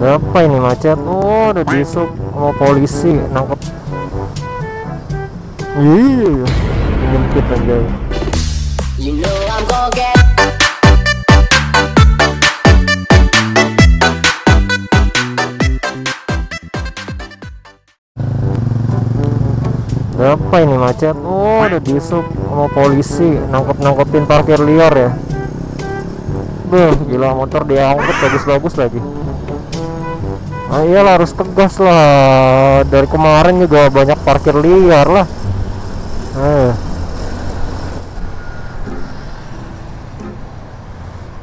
Berapa ini macet? Oh, udah disuk sama polisi nangkep. Iya, nyempit aja. You know I'm gonna get Berapa ini macet? Oh, udah disuk sama polisi nangkep nangkepin parkir liar ya. Beuh, gila motor diangkut bagus-bagus lagi. Ah iyalah harus tegas lah. Dari kemarin juga banyak parkir liar lah. Eh.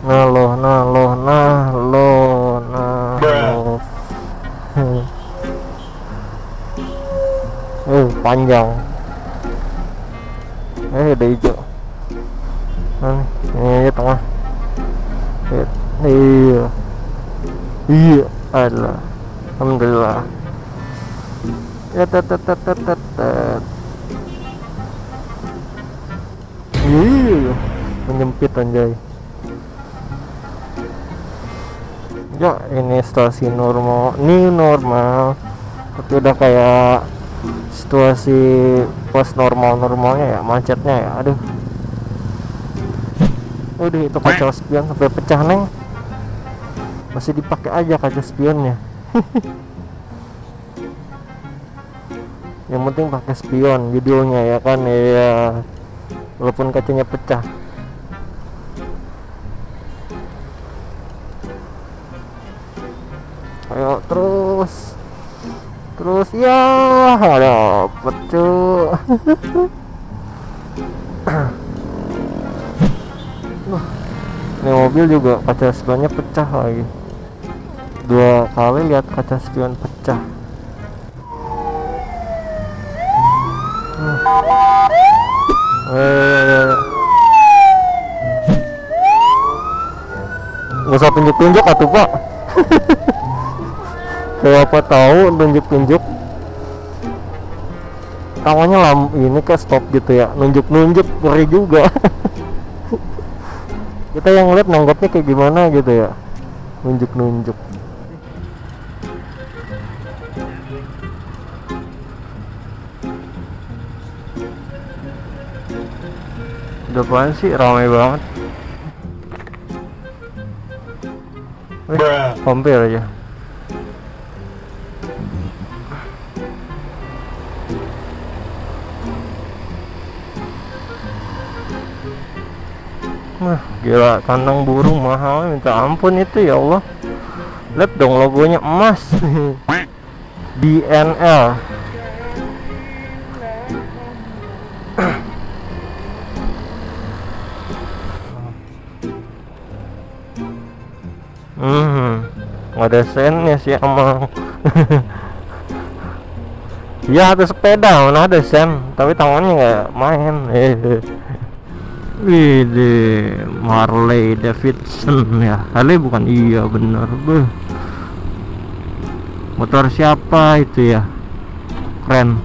Nah lo, nah lo, nah lo, nah lo. Hmm. Eh, panjang. Eh, udah hijau. Nah, ini, tengah. Iya. Iya, Allah. Alhamdulillah. Ya. Iya, menyempit anjay. Ya, ini stasiun normal, new normal. Tapi udah kayak situasi pas normal normalnya ya macetnya ya aduh Udah itu kaca spion sampai pecah neng masih dipakai aja kaca spionnya yang penting pakai spion judulnya ya kan ya walaupun kacanya pecah. Ayo terus. Terus ya dapet cu Wah, ini mobil juga kaca spionnya pecah lagi dua kali lihat kaca spion pecah. Hmm. Eh, nggak usah tunjuk-tunjuk atuh pak Kalau apa tahu tunjuk-tunjuk Tangannya lam ini kayak stop gitu ya. Nunjuk-nunjuk ngeri juga. Kita yang lihat nanggapnya kayak gimana gitu ya. Nunjuk-nunjuk Udah apaan sih ramai banget Wih, hampir aja Wah, gila kandang burung mahal minta ampun itu ya Allah. Lihat dong logonya emas. BNL. Ada sennya sih emang. Ya ada sepeda, mana ada sen, tapi tangannya nggak main. Wih, Marley Davidson ya. Harley bukan iya bener. Beuh. Motor siapa itu ya? Keren.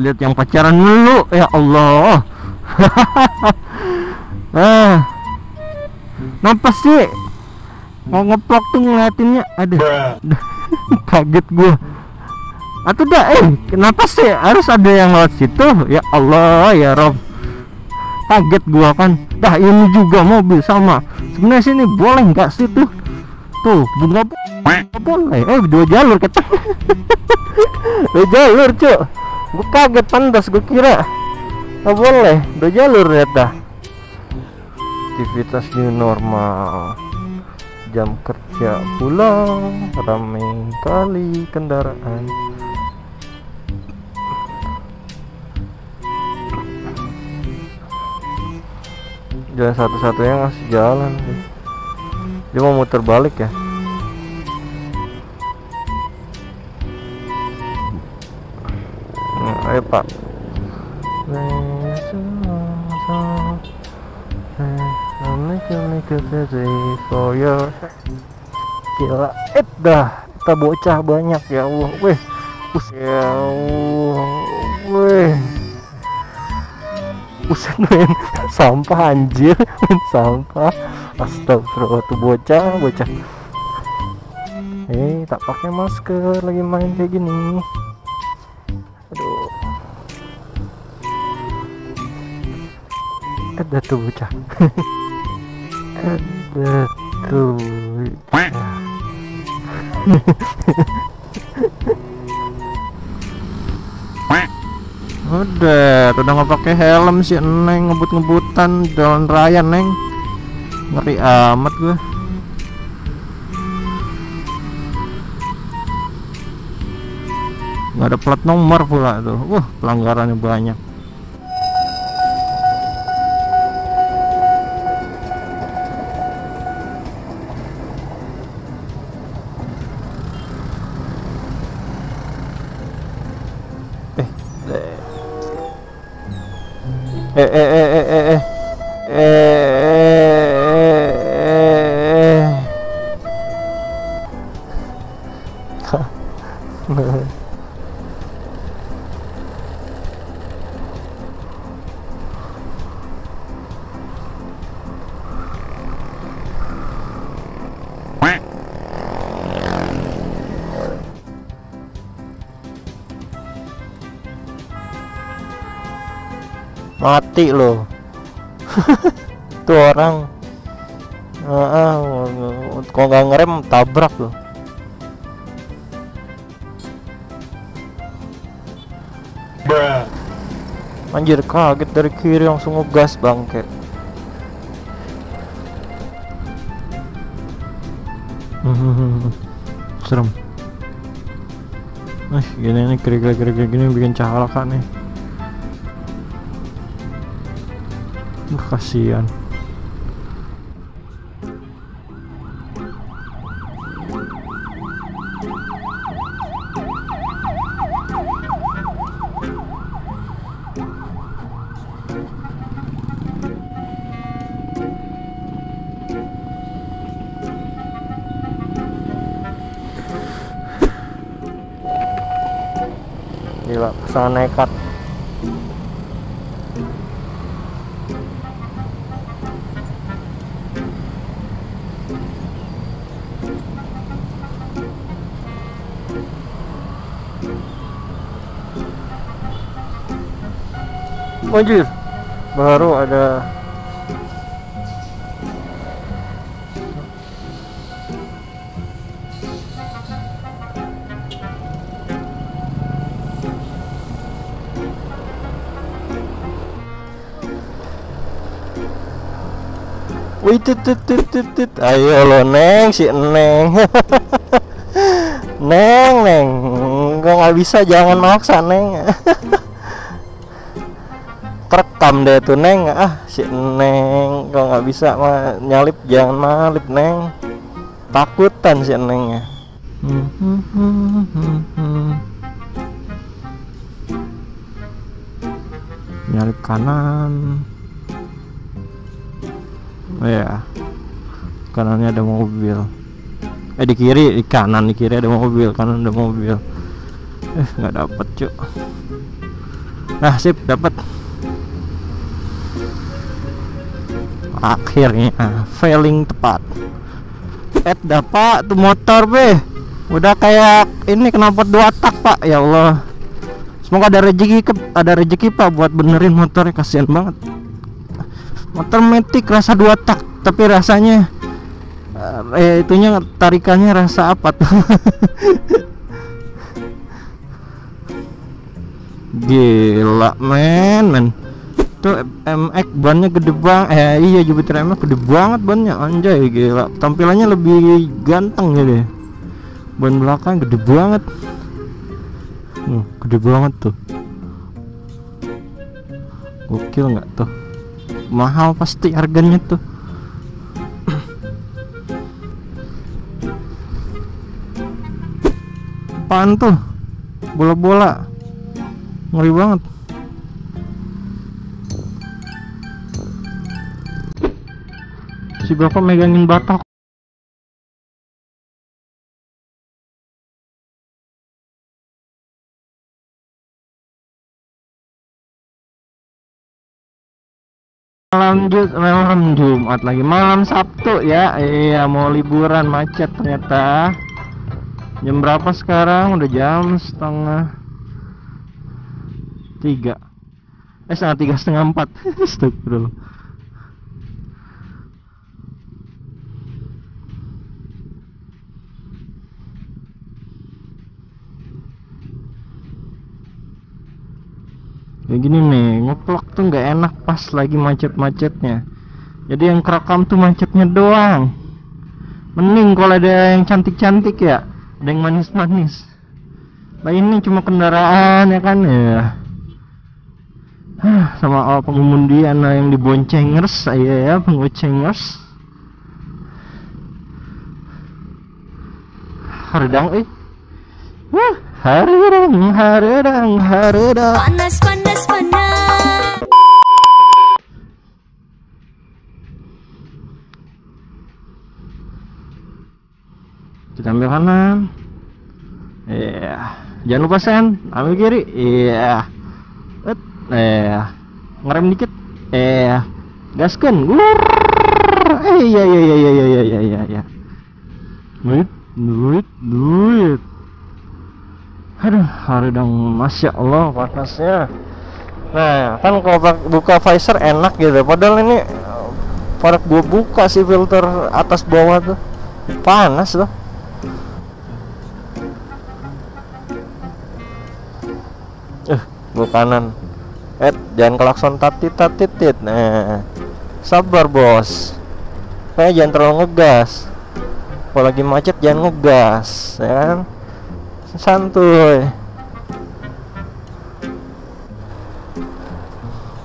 Lihat yang pacaran dulu ya Allah. ah. Nampak sih? Mau ngeplok tuh ngeliatinnya. Aduh. Kaget gua. Atau dah eh kenapa sih harus ada yang lewat situ? Ya Allah ya Rob. Kaget gua kan. Dah ini juga mobil sama. Sebenarnya sini boleh nggak sih tuh? Tuh bunga boleh. Eh dua jalur kata dua jalur cuk. Gua kaget pantas gua kira. Nggak boleh. Dua jalur ternyata aktivitas new normal jam kerja pulang ramai kali kendaraan. Jalan satu-satunya ngasih jalan. Dia mau muter balik ya? Nah, ayo pak your gila eh dah kita bocah banyak ya Allah. Weh Us ya Allah weh Buset main sampah anjir main sampah. Astagfirullah tuh bocah bocah. Eh tak pakai masker lagi main kayak gini. Aduh. Ada tuh bocah. udah udah nggak pakai helm sih neng. Ngebut-ngebutan jalan raya neng. Ngeri amat gue nggak ada plat nomor pula tuh. Wah pelanggarannya banyak 哎哎哎哎哎哎。Mati loh. Tuh orang. Ah, ah, kalau nggak ngerem tabrak loh. Anjir kaget dari kiri langsung ngegas bangke. Serem. Nah, gini nih kira-kira gini bikin calaka nih kasihan gila pasangan nekat Anjir. Baru ada. Wih tit tit tit tit tit. Ayo lo neng si neng. Neng neng. Gak nggak bisa. Jangan maksa neng Terekam deh tuh neng. Ah si neng. Kalau nggak bisa mah nyalip jangan malip neng. Takutan si neng ya. Nyalip kanan. Oh ya kanannya ada mobil. Eh di kiri di kanan di kiri ada mobil kanan ada mobil. Eh nggak dapet cuk. Nah sip dapat akhirnya failing tepat. Eh dapat tuh motor be. Udah kayak ini kenapa dua tak pak. Ya Allah. Semoga ada rezeki ke, ada rezeki pak buat benerin motornya. Kasihan banget. Motor metik rasa dua tak. Tapi rasanya eh itunya tarikannya rasa apa tuh? Gila men men tuh MX bannya gede banget eh iya Jupiter MX gede banget bannya anjay gila. Tampilannya lebih ganteng ya deh ban belakang gede banget. Uh, gede banget tuh. Gokil nggak tuh? Mahal pasti harganya tuh. Apaan tuh? Bola-bola. Ngeri banget si bapak megangin batok. Malam Jum malam Jumat lagi. Malam Sabtu ya. Iya mau liburan macet ternyata. Jam berapa sekarang? Udah jam setengah tiga. Eh setengah tiga setengah empat. Astagfirullah kayak gini nih ngeplok tuh nggak enak pas lagi macet-macetnya. Jadi yang kerekam tuh macetnya doang. Mending kalau ada yang cantik-cantik ya ada yang manis-manis. Nah ini cuma kendaraan ya kan? Ya. Sama pengemundian lah yang diboncengers saya ya pengoncengers. Hardang eh. Wah, haridang, haridang, haridang. Panas, panas. Ambil kanan iya. Jangan lupa sen. Ambil kiri. Iya. Et, iya. Ngerem dikit. Iya. Gaskan. Gur eh iya iya iya iya iya iya iya iya duit duit duit aduh hari dong masya allah panasnya nah kan kalau buka visor enak gitu padahal ini pada gua buka sih filter atas bawah tuh panas loh eh gua kanan. Eh jangan klakson tatit tatit tit. Nah sabar bos. Kayak jangan terlalu ngegas. Kalau lagi macet jangan ngegas ya kan? Santuy.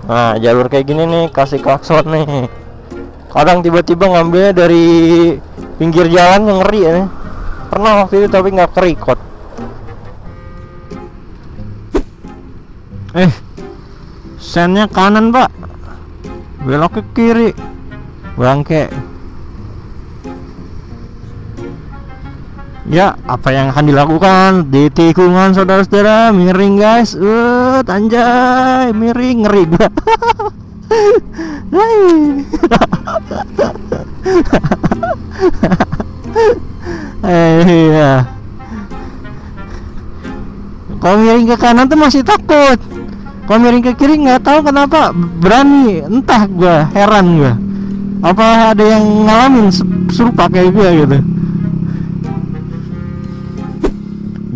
Nah jalur kayak gini nih kasih klakson nih. Kadang tiba-tiba ngambilnya dari pinggir jalan yang ngeri ya. Pernah waktu itu tapi nggak kerikot eh sennya kanan pak belok ke kiri bangke Ya, apa yang akan dilakukan di tikungan saudara-saudara? Miring guys, uh, anjay, miring ngeri. Eh, iya. Kalau miring ke kanan tuh masih takut. Kalau miring ke kiri nggak tahu kenapa berani. Entah gua heran gua. Apa ada yang ngalamin se- serupa kayak gua gitu?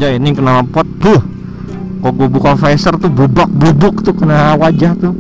Ya ini kena pot tuh. Kok gua buka visor tuh bubak bubuk tuh kena wajah tuh.